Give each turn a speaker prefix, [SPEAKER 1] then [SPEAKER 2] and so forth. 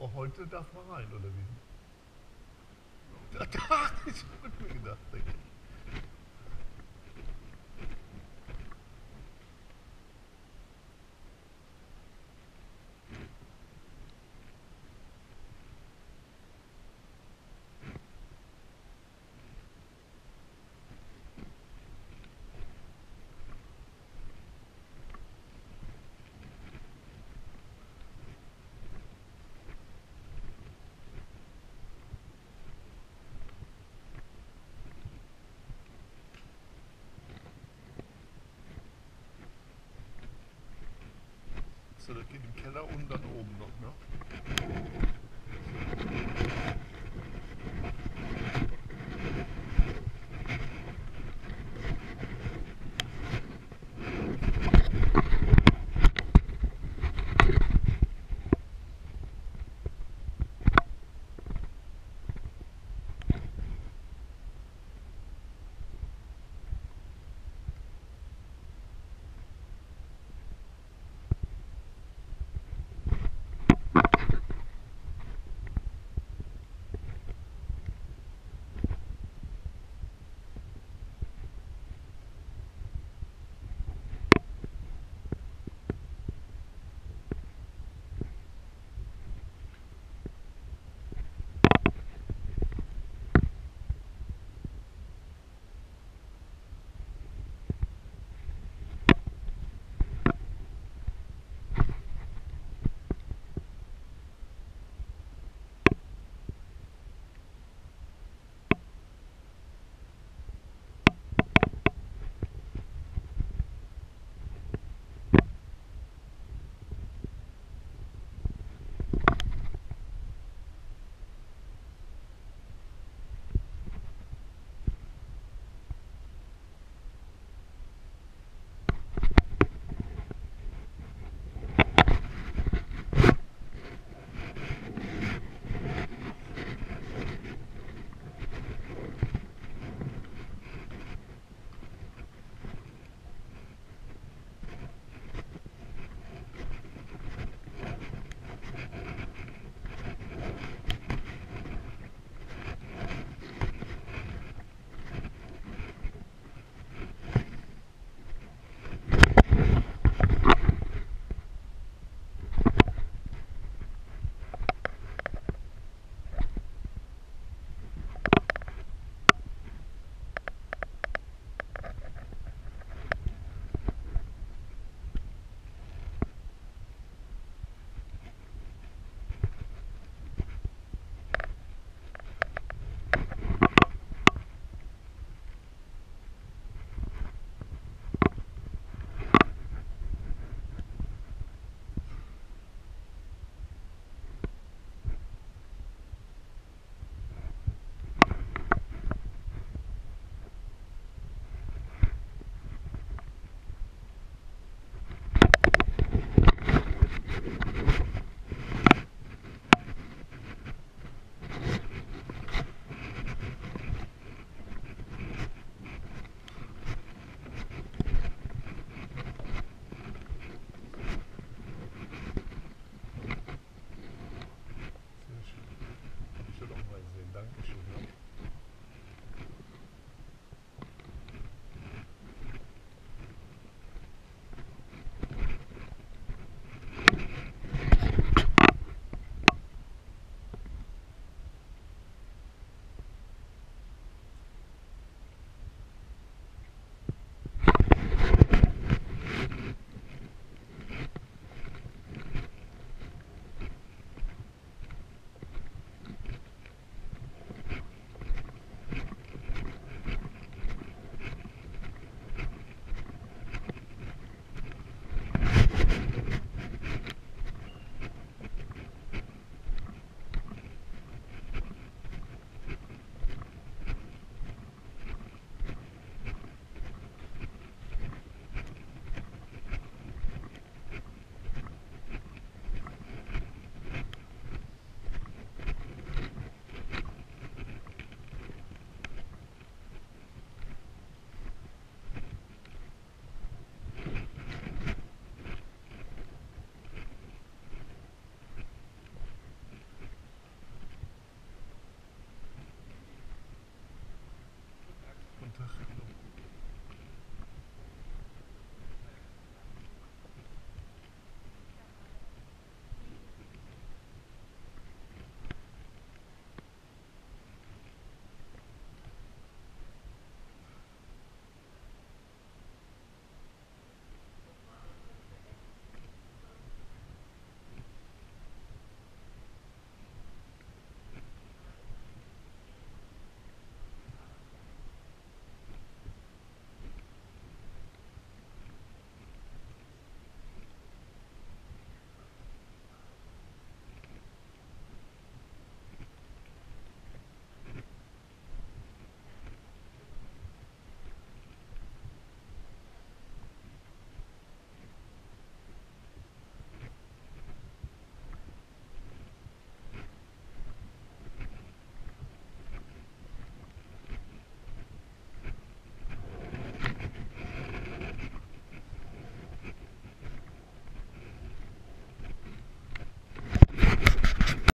[SPEAKER 1] Heute darf man rein, oder wie? Da, da, ich mir gedacht, denke das geht im Keller und dann oben noch. Ne?